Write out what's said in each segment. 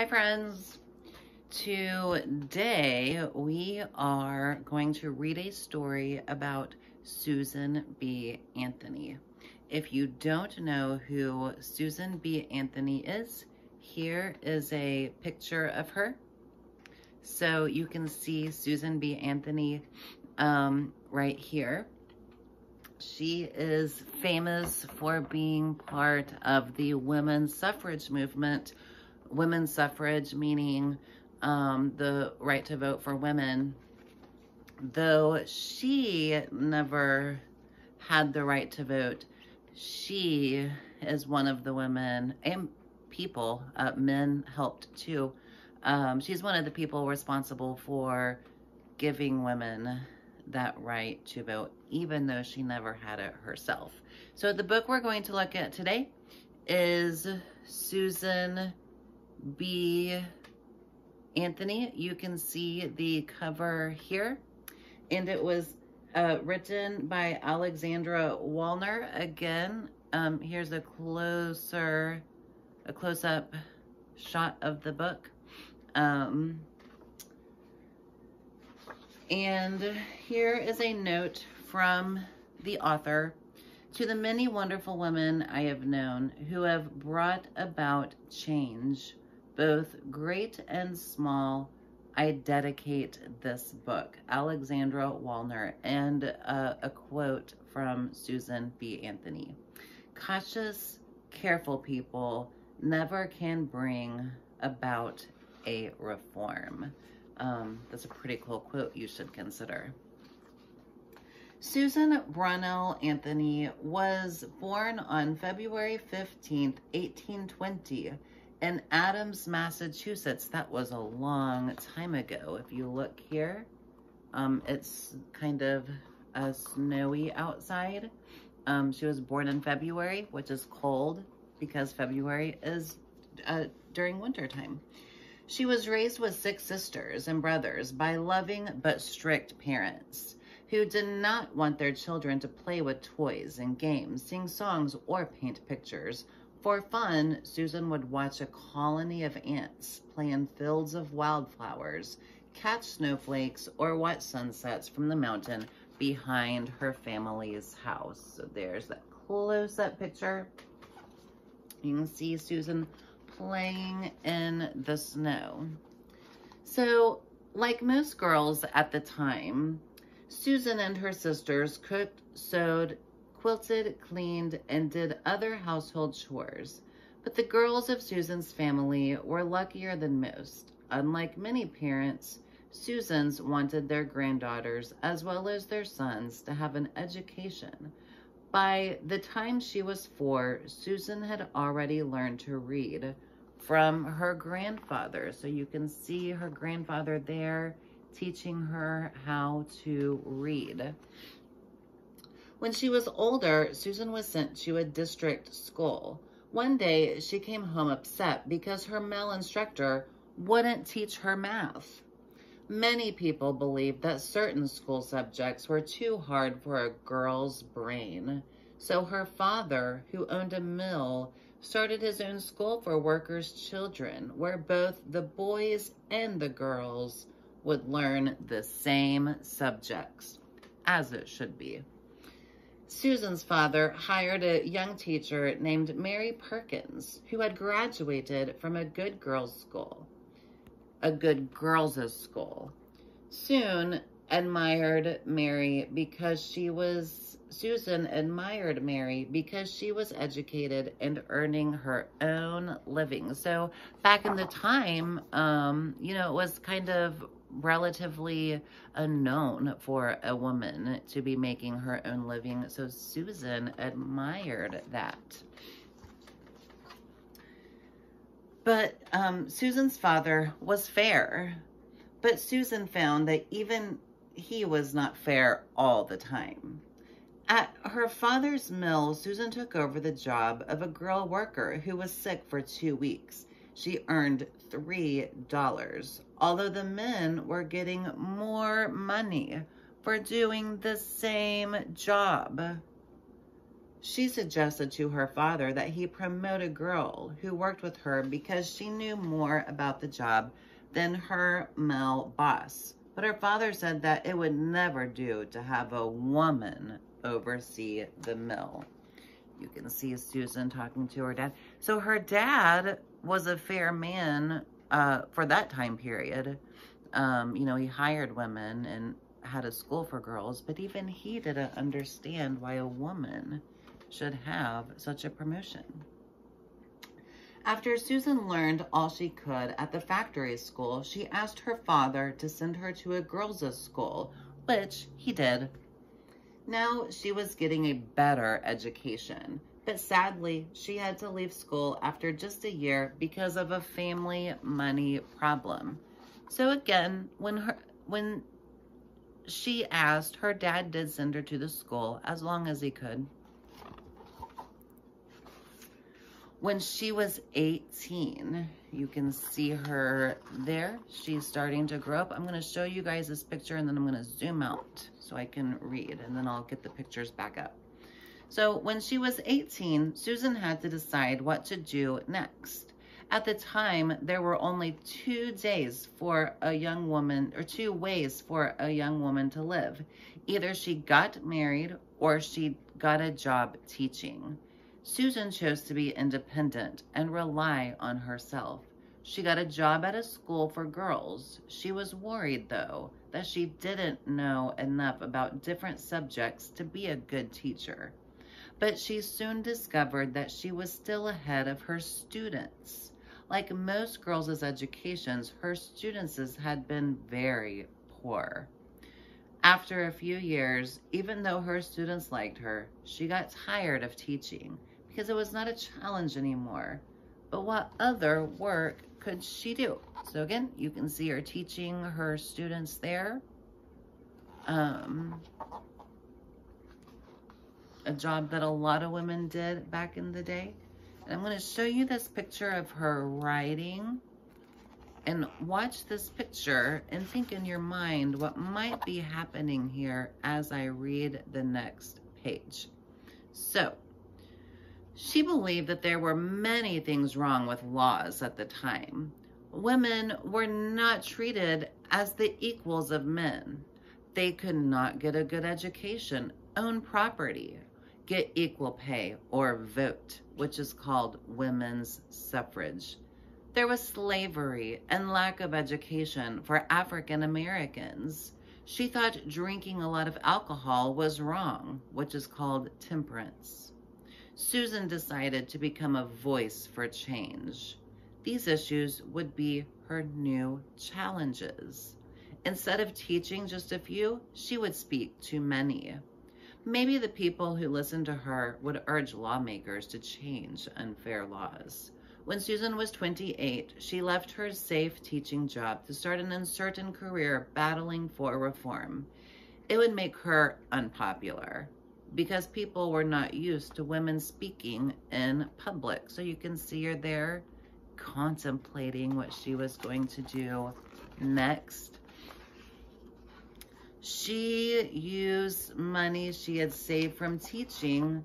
Hi friends. Today we are going to read a story about Susan B. Anthony. If you don't know who Susan B. Anthony is, here is a picture of her. So you can see Susan B. Anthony um, right here. She is famous for being part of the women's suffrage movement women's suffrage, meaning um, the right to vote for women, though she never had the right to vote, she is one of the women and people, uh, men helped too. Um, she's one of the people responsible for giving women that right to vote, even though she never had it herself. So the book we're going to look at today is Susan B. Anthony. You can see the cover here. And it was uh, written by Alexandra Wallner. Again, um, here's a closer, a close-up shot of the book. Um, and here is a note from the author. To the many wonderful women I have known who have brought about change both great and small, I dedicate this book, Alexandra Wallner, and uh, a quote from Susan B. Anthony. Cautious, careful people never can bring about a reform. Um, that's a pretty cool quote you should consider. Susan Brownell Anthony was born on February 15th, 1820 in Adams, Massachusetts. That was a long time ago. If you look here, um, it's kind of uh, snowy outside. Um, she was born in February, which is cold because February is uh, during winter time. She was raised with six sisters and brothers by loving but strict parents who did not want their children to play with toys and games, sing songs, or paint pictures for fun, Susan would watch a colony of ants play in fields of wildflowers, catch snowflakes, or watch sunsets from the mountain behind her family's house. So there's that close-up picture. You can see Susan playing in the snow. So, like most girls at the time, Susan and her sisters cooked, sewed, quilted, cleaned, and did other household chores. But the girls of Susan's family were luckier than most. Unlike many parents, Susan's wanted their granddaughters, as well as their sons, to have an education. By the time she was four, Susan had already learned to read from her grandfather. So you can see her grandfather there teaching her how to read. When she was older, Susan was sent to a district school. One day, she came home upset because her male instructor wouldn't teach her math. Many people believed that certain school subjects were too hard for a girl's brain. So her father, who owned a mill, started his own school for workers' children, where both the boys and the girls would learn the same subjects, as it should be. Susan's father hired a young teacher named Mary Perkins, who had graduated from a good girls' school. A good girls' school. Soon admired Mary because she was, Susan admired Mary because she was educated and earning her own living. So back in the time, um, you know, it was kind of relatively unknown for a woman to be making her own living. So Susan admired that. But um, Susan's father was fair. But Susan found that even he was not fair all the time. At her father's mill, Susan took over the job of a girl worker who was sick for two weeks she earned $3, although the men were getting more money for doing the same job. She suggested to her father that he promote a girl who worked with her because she knew more about the job than her male boss. But her father said that it would never do to have a woman oversee the mill. You can see Susan talking to her dad. So her dad was a fair man uh, for that time period. Um, you know, he hired women and had a school for girls, but even he didn't understand why a woman should have such a promotion. After Susan learned all she could at the factory school, she asked her father to send her to a girls' school, which he did. Now she was getting a better education, but sadly, she had to leave school after just a year because of a family money problem. So again, when her when she asked, her dad did send her to the school as long as he could. when she was 18. You can see her there. She's starting to grow up. I'm going to show you guys this picture and then I'm going to zoom out so I can read and then I'll get the pictures back up. So when she was 18, Susan had to decide what to do next. At the time, there were only two days for a young woman, or two ways for a young woman to live. Either she got married or she got a job teaching. Susan chose to be independent and rely on herself. She got a job at a school for girls. She was worried, though, that she didn't know enough about different subjects to be a good teacher. But she soon discovered that she was still ahead of her students. Like most girls' educations, her students had been very poor. After a few years, even though her students liked her, she got tired of teaching because it was not a challenge anymore. But what other work could she do? So again, you can see her teaching her students there. Um, a job that a lot of women did back in the day. And I'm going to show you this picture of her writing. And watch this picture and think in your mind what might be happening here as I read the next page. So, she believed that there were many things wrong with laws at the time. Women were not treated as the equals of men. They could not get a good education, own property, get equal pay, or vote, which is called women's suffrage. There was slavery and lack of education for African Americans. She thought drinking a lot of alcohol was wrong, which is called temperance. Susan decided to become a voice for change. These issues would be her new challenges. Instead of teaching just a few, she would speak to many. Maybe the people who listened to her would urge lawmakers to change unfair laws. When Susan was 28, she left her safe teaching job to start an uncertain career battling for reform. It would make her unpopular because people were not used to women speaking in public. So you can see her there contemplating what she was going to do next. She used money she had saved from teaching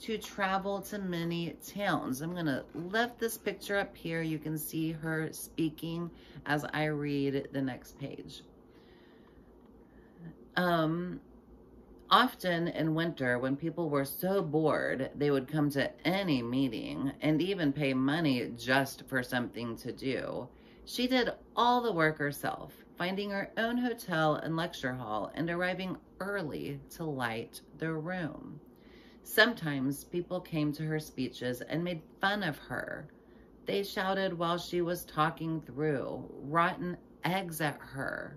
to travel to many towns. I'm going to lift this picture up here. You can see her speaking as I read the next page. Um, Often in winter, when people were so bored, they would come to any meeting and even pay money just for something to do. She did all the work herself, finding her own hotel and lecture hall and arriving early to light the room. Sometimes people came to her speeches and made fun of her. They shouted while she was talking threw rotten eggs at her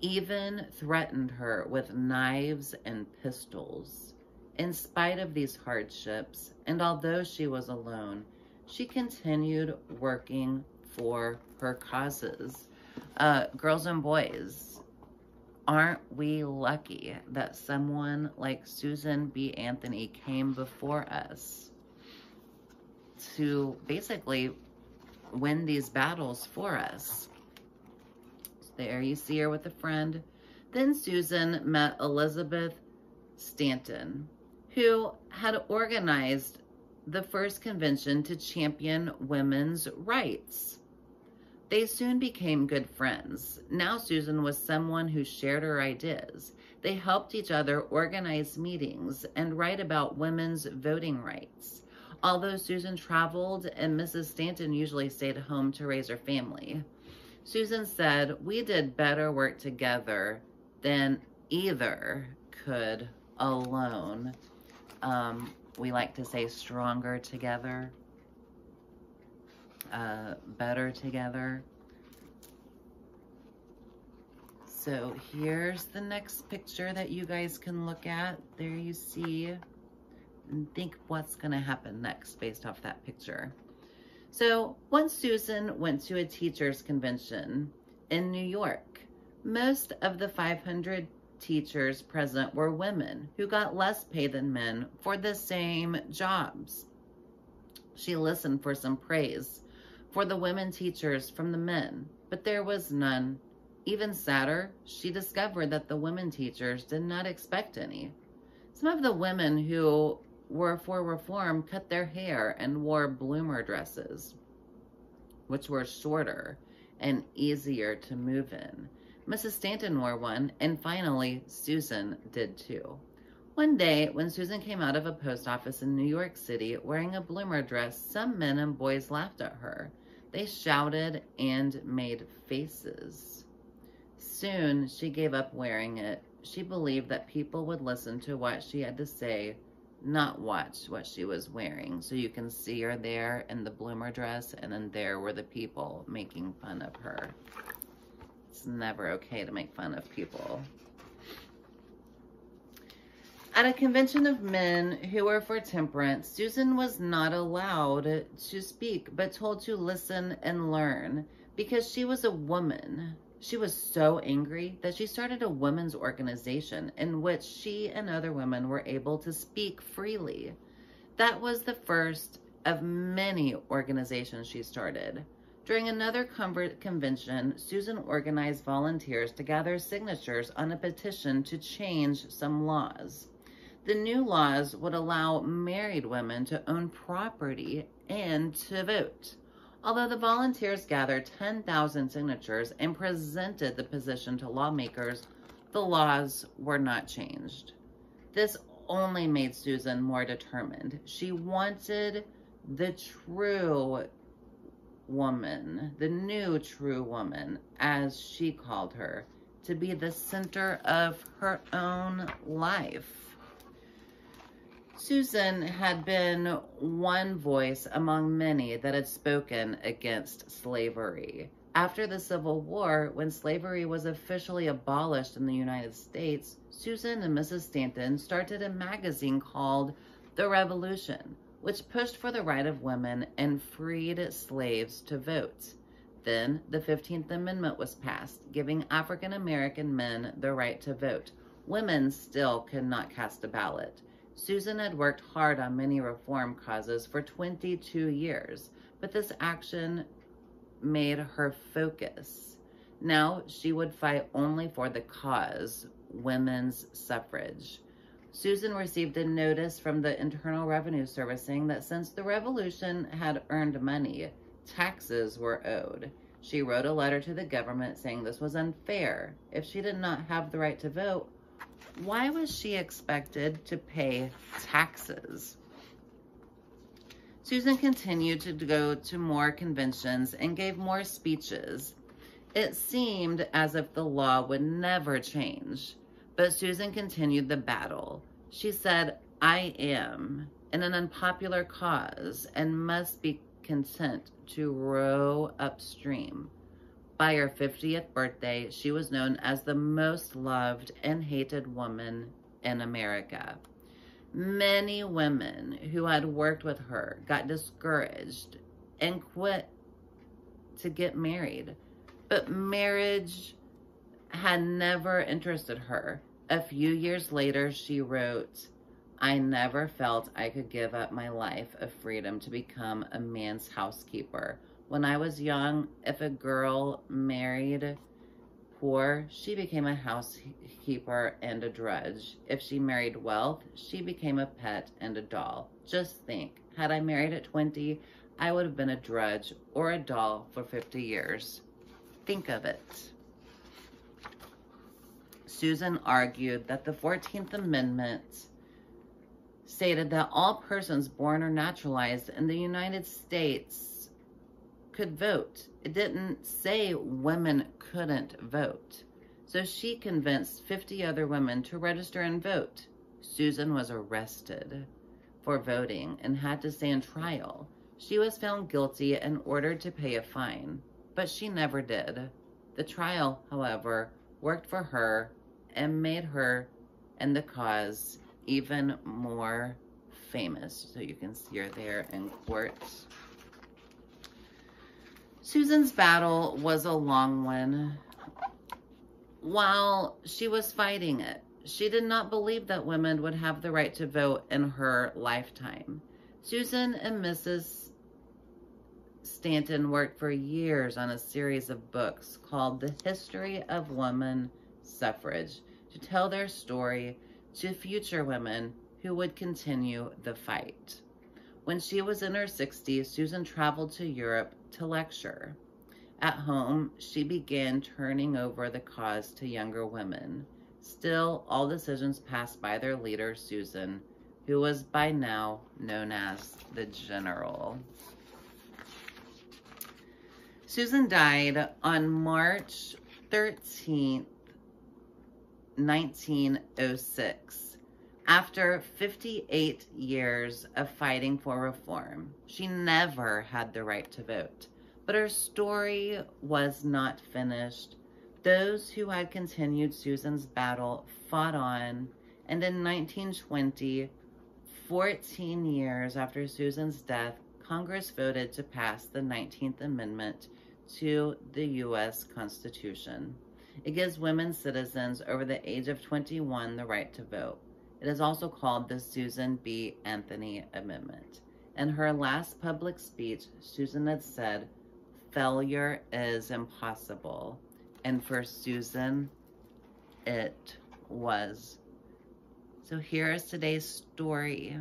even threatened her with knives and pistols. In spite of these hardships, and although she was alone, she continued working for her causes. Uh, girls and boys, aren't we lucky that someone like Susan B. Anthony came before us to basically win these battles for us? There you see her with a friend. Then Susan met Elizabeth Stanton. who had organized the first convention to champion women's rights. They soon became good friends. Now Susan was someone who shared her ideas. They helped each other organize meetings and write about women's voting rights. Although Susan traveled and Mrs. Stanton usually stayed home to raise her family. Susan said, we did better work together than either could alone. Um, we like to say stronger together, uh, better together. So here's the next picture that you guys can look at. There you see and think what's going to happen next based off that picture. So once Susan went to a teacher's convention in New York, most of the 500 teachers present were women who got less pay than men for the same jobs. She listened for some praise for the women teachers from the men, but there was none. Even sadder, she discovered that the women teachers did not expect any. Some of the women who were for reform cut their hair and wore bloomer dresses, which were shorter and easier to move in. Mrs. Stanton wore one, and finally, Susan did too. One day, when Susan came out of a post office in New York City wearing a bloomer dress, some men and boys laughed at her. They shouted and made faces. Soon, she gave up wearing it. She believed that people would listen to what she had to say, not watch what she was wearing. So you can see her there in the bloomer dress, and then there were the people making fun of her. It's never okay to make fun of people. At a convention of men who were for temperance, Susan was not allowed to speak, but told to listen and learn because she was a woman. She was so angry that she started a women's organization in which she and other women were able to speak freely. That was the first of many organizations she started. During another convention, Susan organized volunteers to gather signatures on a petition to change some laws. The new laws would allow married women to own property and to vote. Although the volunteers gathered 10,000 signatures and presented the position to lawmakers, the laws were not changed. This only made Susan more determined. She wanted the true woman, the new true woman, as she called her, to be the center of her own life. Susan had been one voice among many that had spoken against slavery. After the Civil War, when slavery was officially abolished in the United States, Susan and Mrs. Stanton started a magazine called The Revolution, which pushed for the right of women and freed slaves to vote. Then the 15th Amendment was passed, giving African American men the right to vote. Women still could not cast a ballot. Susan had worked hard on many reform causes for 22 years, but this action made her focus. Now she would fight only for the cause, women's suffrage. Susan received a notice from the Internal Revenue Service saying that since the revolution had earned money, taxes were owed. She wrote a letter to the government saying this was unfair. If she did not have the right to vote, why was she expected to pay taxes? Susan continued to go to more conventions and gave more speeches. It seemed as if the law would never change. But Susan continued the battle. She said, I am in an unpopular cause and must be content to row upstream. By her 50th birthday, she was known as the most loved and hated woman in America. Many women who had worked with her got discouraged and quit to get married. But marriage had never interested her. A few years later, she wrote, I never felt I could give up my life of freedom to become a man's housekeeper. When I was young, if a girl married poor, she became a housekeeper and a drudge. If she married wealth, she became a pet and a doll. Just think, had I married at 20, I would have been a drudge or a doll for 50 years. Think of it. Susan argued that the 14th Amendment stated that all persons born or naturalized in the United States could vote. It didn't say women couldn't vote. So she convinced 50 other women to register and vote. Susan was arrested for voting and had to stand trial. She was found guilty and ordered to pay a fine, but she never did. The trial, however, worked for her and made her and the cause even more famous. So you can see her there in court. Susan's battle was a long one. While she was fighting it, she did not believe that women would have the right to vote in her lifetime. Susan and Mrs. Stanton worked for years on a series of books called The History of Woman Suffrage to tell their story to future women who would continue the fight. When she was in her 60s, Susan traveled to Europe to lecture. At home, she began turning over the cause to younger women. Still, all decisions passed by their leader, Susan, who was by now known as the General. Susan died on March 13th, 1906, after 58 years of fighting for reform. She never had the right to vote, but her story was not finished. Those who had continued Susan's battle fought on, and in 1920, 14 years after Susan's death, Congress voted to pass the 19th Amendment to the U.S. Constitution. It gives women citizens over the age of 21 the right to vote. It is also called the Susan B. Anthony Amendment. In her last public speech, Susan had said, failure is impossible. And for Susan, it was. So here is today's story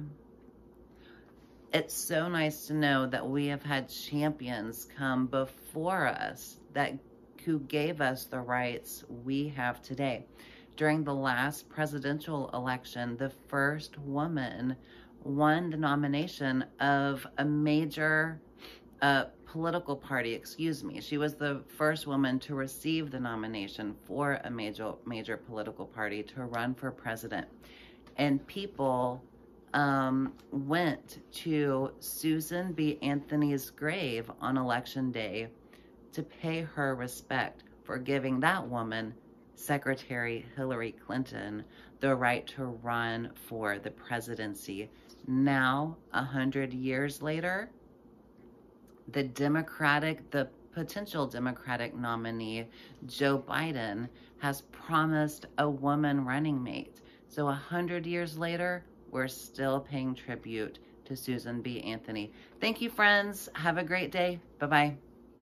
it's so nice to know that we have had champions come before us that who gave us the rights we have today. During the last presidential election, the first woman won the nomination of a major uh, political party, excuse me. She was the first woman to receive the nomination for a major major political party to run for president. And people um, went to Susan B. Anthony's grave on election day to pay her respect for giving that woman, Secretary Hillary Clinton, the right to run for the presidency. Now, a hundred years later, the Democratic, the potential Democratic nominee, Joe Biden, has promised a woman running mate. So a hundred years later, we're still paying tribute to Susan B. Anthony. Thank you, friends. Have a great day. Bye-bye.